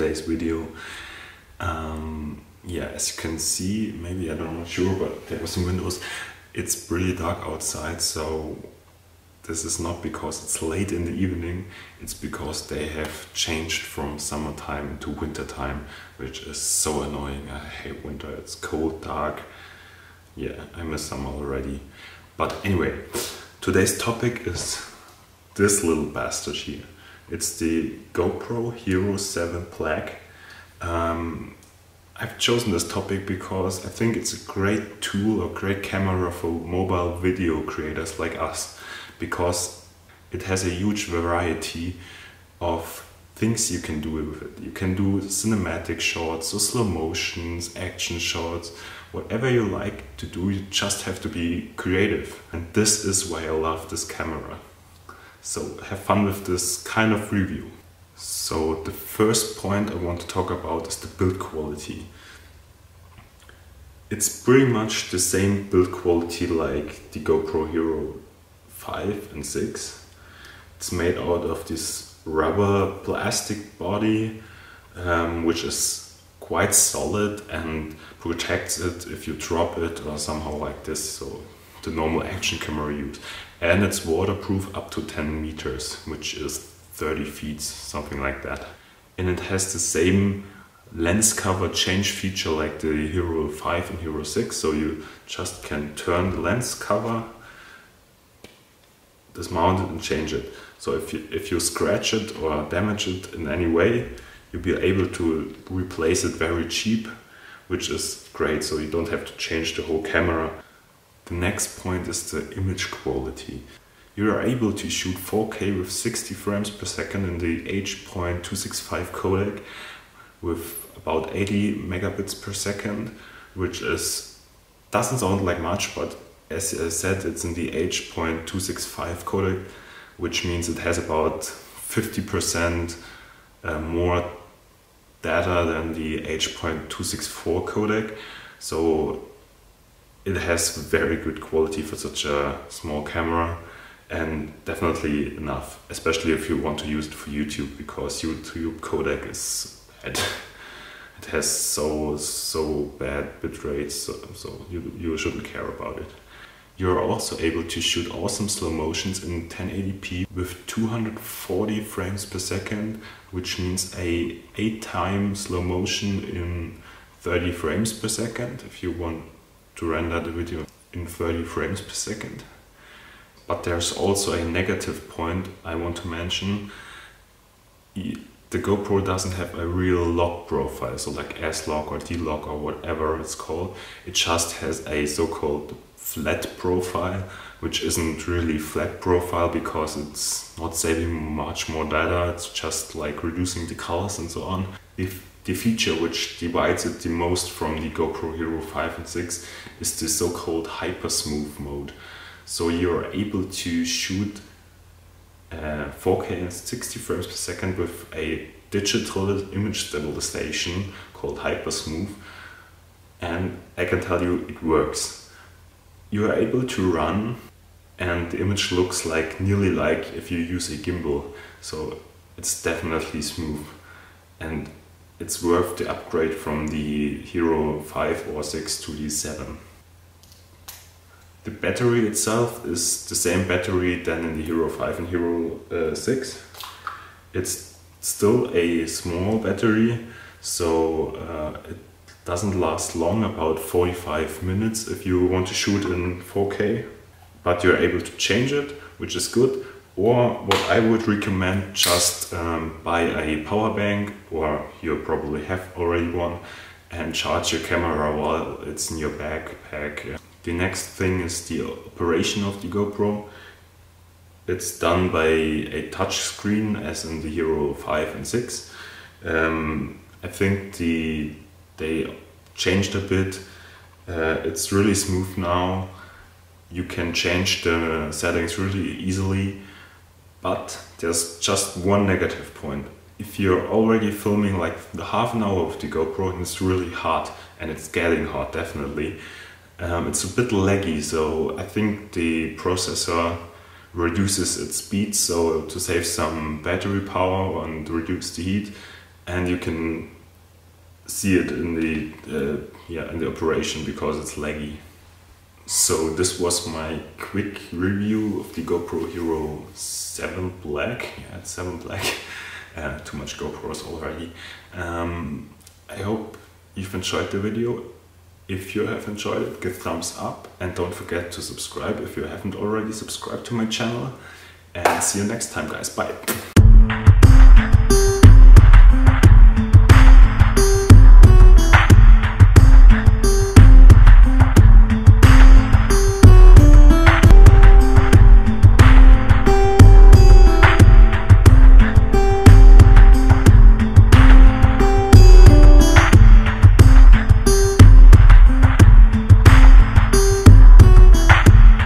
today's video. Um, yeah, as you can see, maybe I don't know sure, but there are some windows. It's really dark outside, so this is not because it's late in the evening, it's because they have changed from summertime to winter time, which is so annoying. I hate winter, it's cold, dark. Yeah, I miss summer already. But anyway, today's topic is this little bastard here. It's the GoPro Hero 7 Black. Um, I've chosen this topic because I think it's a great tool or great camera for mobile video creators like us because it has a huge variety of things you can do with it. You can do cinematic shots, so slow motions, action shots, whatever you like to do, you just have to be creative. And this is why I love this camera. So have fun with this kind of review. So the first point I want to talk about is the build quality. It's pretty much the same build quality like the GoPro Hero 5 and 6. It's made out of this rubber plastic body um, which is quite solid and protects it if you drop it or somehow like this. So the normal action camera use. And it's waterproof up to 10 meters which is 30 feet something like that. And it has the same lens cover change feature like the Hero 5 and Hero 6 so you just can turn the lens cover dismount it and change it. So if you, if you scratch it or damage it in any way you'll be able to replace it very cheap which is great. So you don't have to change the whole camera the next point is the image quality. You are able to shoot 4K with 60 frames per second in the H.265 codec with about 80 megabits per second, which is doesn't sound like much, but as I said, it's in the H.265 codec, which means it has about 50% uh, more data than the H.264 codec. So it has very good quality for such a small camera and definitely enough, especially if you want to use it for YouTube because YouTube codec is bad. it has so so bad bit rates, so, so you, you shouldn't care about it. You're also able to shoot awesome slow motions in 1080p with 240 frames per second, which means a 8 time slow motion in 30 frames per second if you want to render the video in 30 frames per second. But there's also a negative point I want to mention. The GoPro doesn't have a real log profile, so like S-Log or D-Log or whatever it's called. It just has a so-called flat profile, which isn't really flat profile because it's not saving much more data. It's just like reducing the colors and so on. If the feature which divides it the most from the GoPro Hero 5 and 6 is the so-called hyper smooth mode. So you're able to shoot uh, 4K and 60 frames per second with a digital image stabilization called hyper smooth and I can tell you it works. You are able to run and the image looks like nearly like if you use a gimbal so it's definitely smooth and it's worth the upgrade from the Hero 5 or 6 to the 7. The battery itself is the same battery than in the Hero 5 and Hero uh, 6. It's still a small battery, so uh, it doesn't last long, about 45 minutes if you want to shoot in 4K. But you're able to change it, which is good. Or what I would recommend, just um, buy a power bank, or you probably have already one, and charge your camera while it's in your backpack. The next thing is the operation of the GoPro. It's done by a touch screen as in the Hero 5 and 6. Um, I think the they changed a bit. Uh, it's really smooth now. You can change the settings really easily. But there's just one negative point. If you're already filming like the half an hour of the GoPro and it's really hot, and it's getting hot definitely, um, it's a bit laggy, so I think the processor reduces its speed so to save some battery power and reduce the heat and you can see it in the uh, yeah in the operation because it's laggy. So this was my quick review of the GoPro Hero 7 Black. Yeah, it's 7 Black. Uh, too much GoPros already. Um, I hope you've enjoyed the video. If you have enjoyed it, give thumbs up and don't forget to subscribe if you haven't already subscribed to my channel. And see you next time guys, bye!